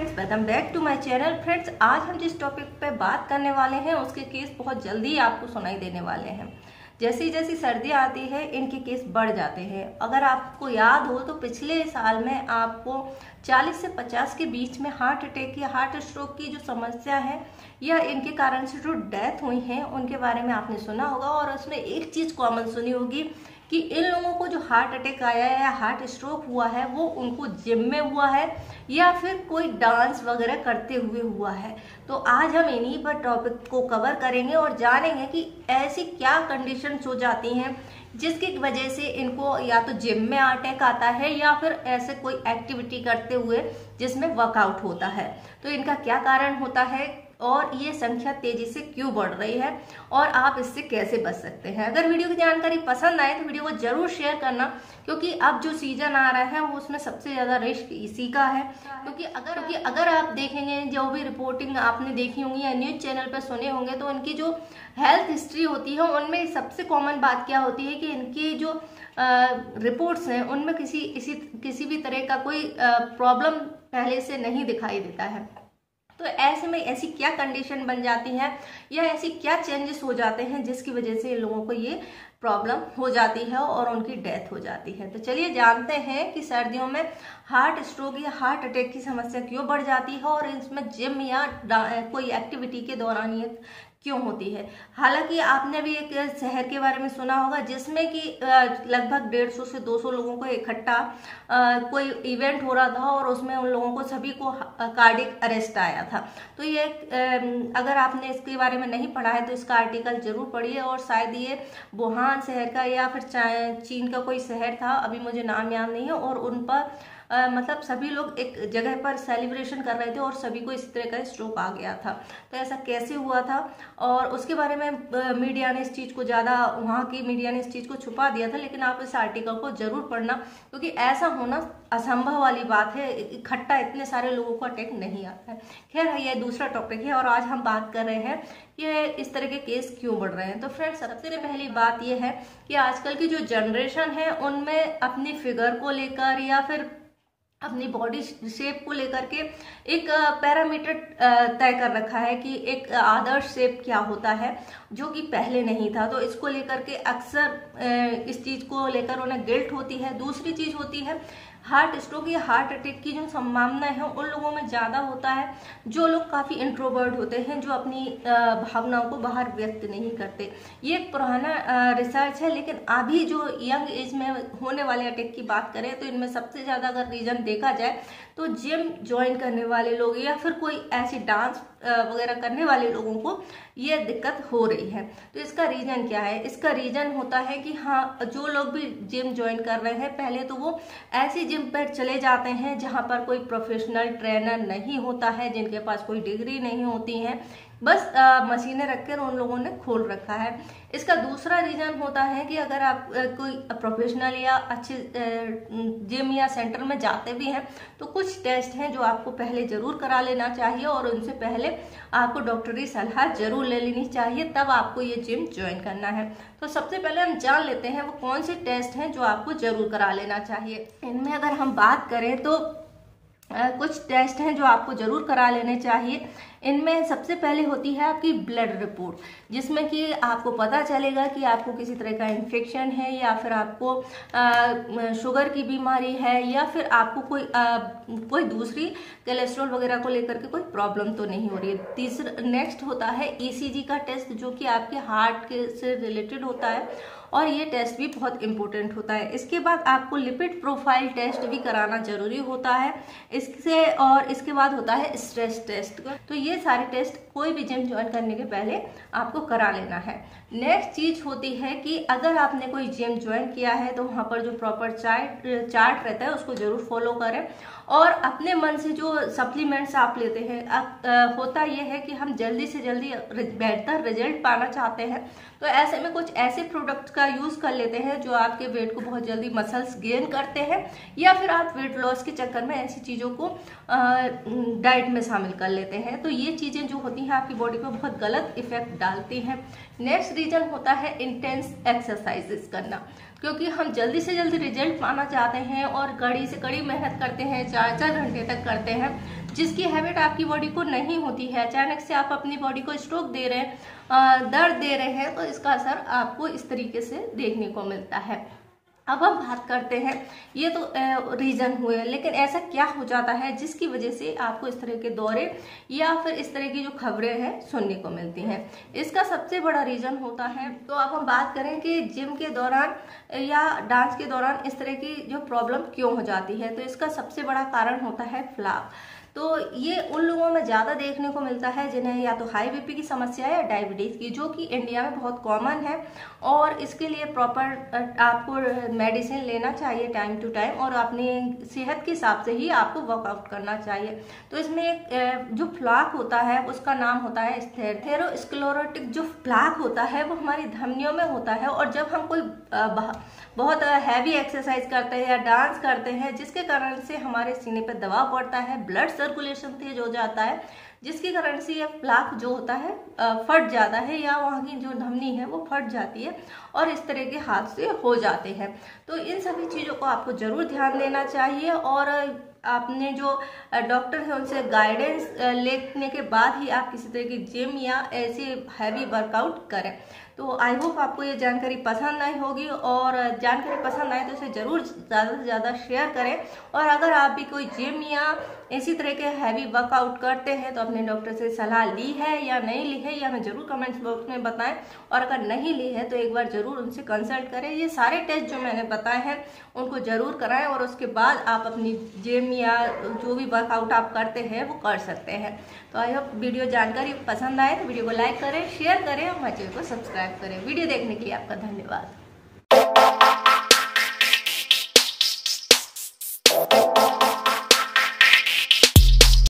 Friends welcome back to my channel friends आज हम जिस टॉपिक पे बात करने वाले हैं, उसके केस बहुत जल्दी आपको सुनाई देने वाले हैं। जैसी जैसी सर्दी आती है, इनके केस बढ़ जाते हैं। अगर आपको याद हो तो पिछले साल में आपको 40 से 50 के बीच में हार्ट अटैक या हार्ट स्ट्रोक की जो समस्या है, या इनके कारण से जो डेथ हुई है, उनके बारे में आपने सुना होगा, और उसमें एक चीज़ कॉमन सुनी होगी कि इन लोगों को जो हार्ट अटैक आया है या हार्ट स्ट्रोक हुआ है, वो उनको जिम में हुआ है या फिर कोई डांस वगैरह करते हुए हुआ है। तो आज हम इन्हीं पर टॉपिक को कवर करेंगे और जानेंगे कि ऐसी क्या कंडीशन हो जाती हैं जिसकी वजह से इनको या तो जिम में अटैक आता है या फिर ऐसे कोई एक्टिविटी करते हुए जिसमें वर्कआउट होता है। तो इनका क्या कारण होता है? और ये संख्या तेज़ी से क्यों बढ़ रही है और आप इससे कैसे बच सकते हैं? अगर वीडियो की जानकारी पसंद आए तो वीडियो को ज़रूर शेयर करना, क्योंकि अब जो सीज़न आ रहा है, वो उसमें सबसे ज़्यादा रिस्क इसी का है। क्योंकि अगर क्योंकि अगर आप देखेंगे, जो भी रिपोर्टिंग आपने देखी होंगी या न्यूज़ चैनल पर सुने होंगे तो उनकी जो हेल्थ हिस्ट्री होती है, उनमें सबसे कॉमन बात क्या होती है कि इनकी जो रिपोर्ट्स हैं, उनमें किसी, इसी, किसी भी तरह का कोई प्रॉब्लम पहले से नहीं दिखाई देता है। तो ऐसे में ऐसी क्या कंडीशन बन जाती है या ऐसी क्या चेंजेस हो जाते हैं जिसकी वजह से इन लोगों को ये प्रॉब्लम हो जाती है और उनकी डेथ हो जाती है। तो चलिए जानते हैं कि सर्दियों में हार्ट स्ट्रोक या हार्ट अटैक की समस्या क्यों बढ़ जाती है और इसमें जिम या कोई एक्टिविटी के दौरान ये क्यों होती है? हालाँकि आपने भी एक शहर के बारे में सुना होगा जिसमें कि लगभग डेढ़ सौ से दो सौ लोगों को इकट्ठा कोई इवेंट हो रहा था और उसमें उन लोगों को सभी को कार्डिक अरेस्ट आया था। तो ये अगर आपने इसके बारे में नहीं पढ़ा है तो इसका आर्टिकल ज़रूर पढ़िए और शायद ये वुहान शहर का या फिर चीन का कोई शहर था, अभी मुझे नाम याद नहीं है और उन पर आ, मतलब सभी लोग एक जगह पर सेलिब्रेशन कर रहे थे और सभी को इस तरह का स्ट्रोक आ गया था। तो ऐसा कैसे हुआ था? और उसके बारे में मीडिया ने इस चीज़ को ज़्यादा वहाँ की मीडिया ने इस चीज़ को छुपा दिया था लेकिन आप इस आर्टिकल को ज़रूर पढ़ना क्योंकि ऐसा होना असंभव वाली बात है। इकट्ठा इतने सारे लोगों को अटैक नहीं आता है। खैर ये दूसरा टॉपिक है और आज हम बात कर रहे हैं कि इस तरह के केस क्यों बढ़ रहे हैं? तो फ्रेंड सबसे पहली बात यह है कि आजकल की जो जनरेशन है उनमें अपनी फिगर को लेकर या फिर अपनी बॉडी शेप को लेकर के एक पैरामीटर तय कर रखा है कि एक आदर्श शेप क्या होता है, जो कि पहले नहीं था। तो इसको लेकर के अक्सर इस चीज़ को लेकर उन्हें गिल्ट होती है। दूसरी चीज़ होती है हार्ट स्ट्रोक या हार्ट अटैक की जो संभावना है, उन लोगों में ज़्यादा होता है, जो लोग काफ़ी इंट्रोवर्ट होते हैं, जो अपनी भावनाओं को बाहर व्यक्त नहीं करते। ये एक पुराना रिसर्च है, लेकिन अभी जो यंग एज में होने वाले अटैक की बात करें तो इनमें सबसे ज़्यादा अगर रीजन देखा जाए तो जिम ज्वाइन करने वाले लोग या फिर कोई ऐसी डांस वगैरह करने वाले लोगों को ये दिक्कत हो रही है। तो इसका रीजन क्या है? इसका रीजन होता है कि हाँ जो लोग भी जिम ज्वाइन कर रहे हैं, पहले तो वो ऐसी जिम पर चले जाते हैं जहाँ पर कोई प्रोफेशनल ट्रेनर नहीं होता है, जिनके पास कोई डिग्री नहीं होती है। बस मशीनें रखकर उन लोगों ने खोल रखा है। इसका दूसरा रीजन होता है कि अगर आप कोई प्रोफेशनल या अच्छे जिम या सेंटर में जाते भी हैं तो कुछ टेस्ट हैं जो आपको पहले ज़रूर करा लेना चाहिए और उनसे पहले आपको डॉक्टरी सलाह ज़रूर ले लेनी चाहिए, तब आपको ये जिम ज्वाइन करना है। तो सबसे पहले हम जान लेते हैं वो कौन से टेस्ट हैं जो आपको ज़रूर करा लेना चाहिए। इनमें अगर हम बात करें तो कुछ टेस्ट हैं जो आपको ज़रूर करा लेने चाहिए। इनमें सबसे पहले होती है आपकी ब्लड रिपोर्ट जिसमें कि आपको पता चलेगा कि आपको किसी तरह का इन्फेक्शन है या फिर आपको आ, शुगर की बीमारी है या फिर आपको कोई आ, कोई दूसरी कोलेस्ट्रॉल वगैरह को लेकर के कोई प्रॉब्लम तो नहीं हो रही है। तीसरा नेक्स्ट होता है ईसीजी का टेस्ट जो कि आपके हार्ट के से रिलेटेड होता है। और ये टेस्ट भी बहुत इंपॉर्टेंट होता है। इसके बाद आपको लिपिड प्रोफ़ाइल टेस्ट भी कराना ज़रूरी होता है। इससे और इसके बाद होता है स्ट्रेस टेस्ट तो ये सारे टेस्ट कोई भी जिम ज्वाइन करने के पहले आपको करा लेना है। नेक्स्ट चीज़ होती है कि अगर आपने कोई जिम ज्वाइन किया है तो वहाँ पर जो प्रॉपर चार्ट चार्ट रहता है उसको ज़रूर फॉलो करें। और अपने मन से जो सप्लीमेंट्स आप लेते हैं आ, होता यह है कि हम जल्दी से जल्दी बेहतर रिज़ल्ट पाना चाहते हैं। तो ऐसे में कुछ ऐसे प्रोडक्ट्स का यूज़ कर लेते हैं जो आपके वेट को बहुत जल्दी मसल्स गेन करते हैं या फिर आप वेट लॉस के चक्कर में ऐसी चीज़ों को डाइट में शामिल कर लेते हैं। तो ये चीज़ें जो होती हैं आपकी बॉडी पर बहुत गलत इफ़ेक्ट डालती हैं। नेक्स्ट रीजन होता है इंटेंस एक्सरसाइजेस करना। क्योंकि हम जल्दी से जल्दी रिज़ल्ट पाना चाहते हैं और कड़ी से कड़ी मेहनत करते हैं, चार चार घंटे तक करते हैं, जिसकी हैबिट आपकी बॉडी को नहीं होती है। अचानक से आप अपनी बॉडी को स्ट्रोक दे रहे हैं दर्द दे रहे हैं तो इसका असर आपको इस तरीके से देखने को मिलता है। अब हम बात करते हैं। ये तो रीज़न हुए लेकिन ऐसा क्या हो जाता है जिसकी वजह से आपको इस तरह के दौरे या फिर इस तरह की जो खबरें हैं सुनने को मिलती हैं? इसका सबसे बड़ा रीज़न होता है तो अब हम बात करें कि जिम के दौरान या डांस के दौरान इस तरह की जो प्रॉब्लम क्यों हो जाती है? तो इसका सबसे बड़ा कारण होता है फ्लाप तो ये उन लोगों में ज़्यादा देखने को मिलता है जिन्हें या तो हाई बीपी की समस्या है या डायबिटीज़ की, जो कि इंडिया में बहुत कॉमन है। और इसके लिए प्रॉपर आपको मेडिसिन लेना चाहिए टाइम टू टाइम और अपनी सेहत के हिसाब से ही आपको वर्कआउट करना चाहिए। तो इसमें एक जो फ्लाक होता है, उसका नाम होता है थेरोस्क्लोरोटिक जो फ्लाक होता है, वो हमारी धमनियों में होता है और जब हम कोई बहुत हैवी एक्सरसाइज करते हैं या डांस करते हैं, जिसके कारण से हमारे सीने पर दबाव पड़ता है ब्लड सर्कुलेशन तेज हो जाता है, जिसके कारण से ये प्लाक जो होता है फट जाता है या वहाँ की जो धमनी है वो फट जाती है और इस तरह के हाथ से हो जाते हैं। तो इन सभी चीज़ों को आपको ज़रूर ध्यान देना चाहिए और आपने जो डॉक्टर है उनसे गाइडेंस लेने के बाद ही आप किसी तरह की जिम या ऐसे हैवी वर्कआउट करें। तो आई होप आपको ये जानकारी पसंद आई होगी और जानकारी पसंद आए तो इसे ज़रूर ज़्यादा से ज़्यादा शेयर करें और अगर आप भी कोई जिम या इसी तरह के हैवी वर्कआउट करते हैं तो अपने डॉक्टर से सलाह ली है या नहीं ली है, या हमें ज़रूर कमेंट्स बॉक्स में बताएँ। और अगर नहीं ली है तो एक बार ज़रूर उनसे कंसल्ट करें। ये सारे टेस्ट जो मैंने बताए हैं, उनको ज़रूर कराएँ और उसके बाद आप अपनी जिम या जो भी वर्कआउट आप करते हैं, वो कर सकते हैं। तो आई होप वीडियो जानकारी पसंद आए तो वीडियो को लाइक करें शेयर करें और हमारे चैनल को सब्सक्राइब करें। वीडियो देखने के लिए आपका धन्यवाद।